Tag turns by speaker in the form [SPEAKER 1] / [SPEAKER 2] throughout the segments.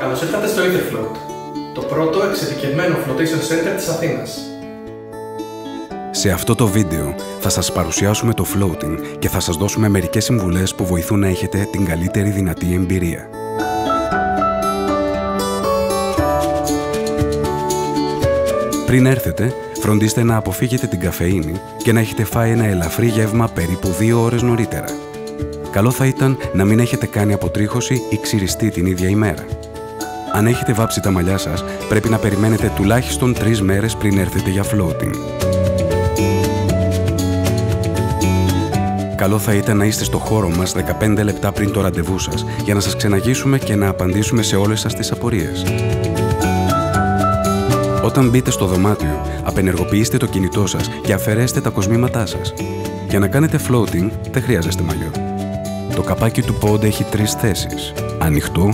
[SPEAKER 1] Καλώς ήρθατε στο Etherfloat, το πρώτο εξειδικευμένο flotation center της Αθήνας.
[SPEAKER 2] Σε αυτό το βίντεο θα σας παρουσιάσουμε το floating και θα σας δώσουμε μερικές συμβουλές που βοηθούν να έχετε την καλύτερη δυνατή εμπειρία. Πριν έρθετε, φροντίστε να αποφύγετε την καφεΐνη και να έχετε φάει ένα ελαφρύ γεύμα περίπου δύο ώρες νωρίτερα. Καλό θα ήταν να μην έχετε κάνει αποτρίχωση ή ξυριστεί την ίδια ημέρα. Αν έχετε βάψει τα μαλλιά σας, πρέπει να περιμένετε τουλάχιστον τρεις μέρες πριν έρθετε για floating. Καλό θα ήταν να είστε στο χώρο μας 15 λεπτά πριν το ραντεβού σας για να σας ξεναγήσουμε και να απαντήσουμε σε όλες σας τις απορίες. Όταν μπείτε στο δωμάτιο, απενεργοποιήστε το κινητό σας και αφαιρέστε τα κοσμήματά σας. Για να κάνετε floating, δεν χρειάζεστε μαλλιό. Το καπάκι του pod έχει τρεις θέσεις. Ανοιχτό,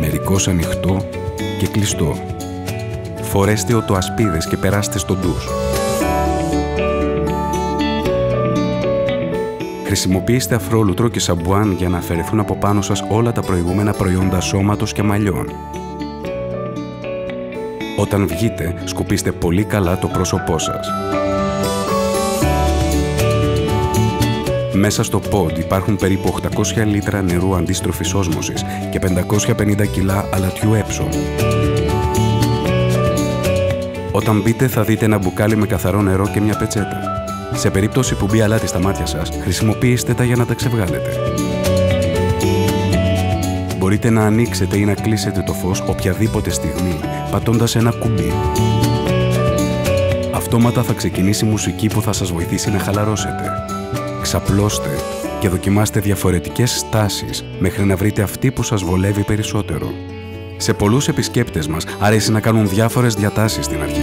[SPEAKER 2] μερικώς ανοιχτό και κλειστό. Φορέστε οτοασπίδες και περάστε στο ντους. Χρησιμοποιήστε αφρόλουτρο και σαμπουάν για να αφαιρεθούν από πάνω σας όλα τα προηγούμενα προϊόντα σώματος και μαλλιών. Όταν βγείτε, σκουπίστε πολύ καλά το πρόσωπό σας. Μέσα στο πόντ υπάρχουν περίπου 800 λίτρα νερού αντίστροφης όσμωσης και 550 κιλά αλατιού έψω. Όταν μπείτε θα δείτε ένα μπουκάλι με καθαρό νερό και μια πετσέτα. Σε περίπτωση που μπει αλάτι στα μάτια σας, χρησιμοποιήστε τα για να τα ξεβγάλετε. Μπορείτε να ανοίξετε ή να κλείσετε το φως οποιαδήποτε στιγμή, πατώντας ένα κουμπί. Αυτόματα θα ξεκινήσει μουσική που θα σας βοηθήσει να χαλαρώσετε. Ξαπλώστε και δοκιμάστε διαφορετικές στάσεις μέχρι να βρείτε αυτή που σας βολεύει περισσότερο. Σε πολλούς επισκέπτες μας αρέσει να κάνουν διάφορες διατάσεις στην αρχή.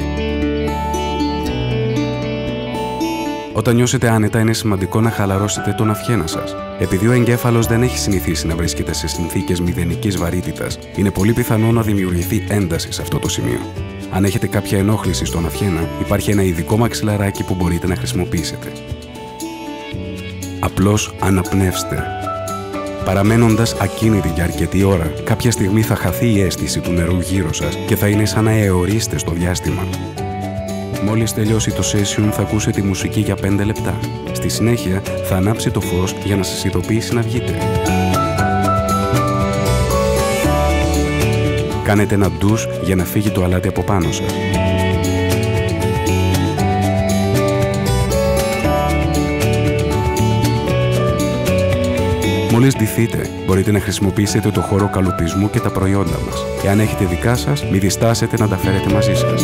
[SPEAKER 2] Όταν νιώσετε άνετα, είναι σημαντικό να χαλαρώσετε τον αυχένα σας. Επειδή ο εγκέφαλος δεν έχει συνηθίσει να βρίσκεται σε συνθήκες μηδενικής βαρύτητας, είναι πολύ πιθανό να δημιουργηθεί ένταση σε αυτό το σημείο. Αν έχετε κάποια ενόχληση στον αυχένα, υπάρχει ένα ειδικό μαξιλαράκι που μπορείτε να χρησιμοποιήσετε. Απλώς αναπνεύστε. Παραμένοντας ακίνητη για αρκετή ώρα, κάποια στιγμή θα χαθεί η αίσθηση του νερού γύρω σας και θα είναι σαν να αιωρείστε στο διάστημα. Μόλις τελειώσει το session θα ακούσετε μουσική για 5 λεπτά. Στη συνέχεια θα ανάψει το φως για να σας ειδοποιήσει να βγείτε. Κάνετε ένα ντους για να φύγει το αλάτι από πάνω σας. Μόλις ντυθείτε, μπορείτε να χρησιμοποιήσετε το χώρο καλοπισμού και τα προϊόντα μας. Εάν έχετε δικά σας, μην διστάσετε να τα φέρετε μαζί σας.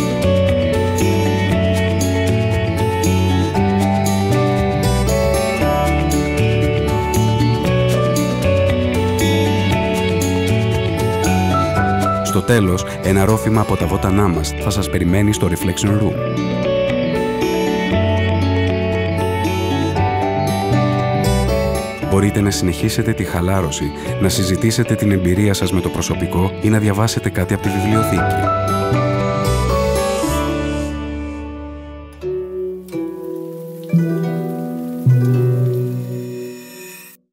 [SPEAKER 2] Στο τέλος, ένα ρόφημα από τα βότανά μας θα σας περιμένει στο Reflection Room. Μπορείτε να συνεχίσετε τη χαλάρωση, να συζητήσετε την εμπειρία σας με το προσωπικό ή να διαβάσετε κάτι από τη βιβλιοθήκη.